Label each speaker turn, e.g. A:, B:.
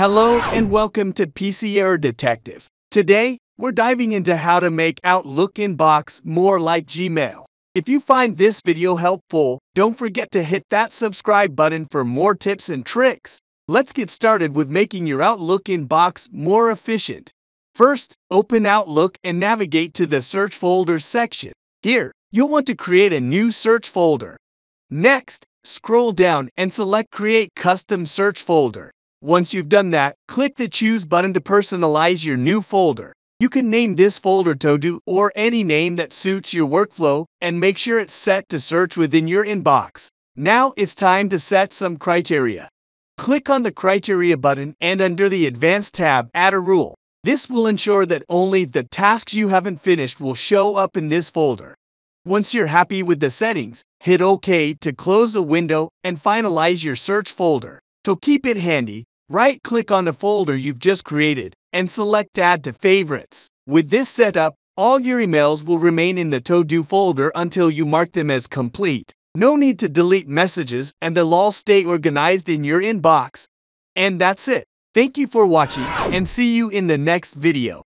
A: Hello and welcome to PC Error Detective. Today, we're diving into how to make Outlook inbox more like Gmail. If you find this video helpful, don't forget to hit that subscribe button for more tips and tricks. Let's get started with making your Outlook inbox more efficient. First, open Outlook and navigate to the Search Folders section. Here, you'll want to create a new search folder. Next, scroll down and select Create Custom Search Folder. Once you've done that, click the Choose button to personalize your new folder. You can name this folder Todo or any name that suits your workflow and make sure it's set to search within your inbox. Now it's time to set some criteria. Click on the Criteria button and under the Advanced tab, add a rule. This will ensure that only the tasks you haven't finished will show up in this folder. Once you're happy with the settings, hit OK to close the window and finalize your search folder. To keep it handy, Right-click on the folder you've just created and select Add to Favorites. With this setup, all your emails will remain in the To-Do folder until you mark them as complete. No need to delete messages and they'll all stay organized in your inbox. And that's it. Thank you for watching and see you in the next video.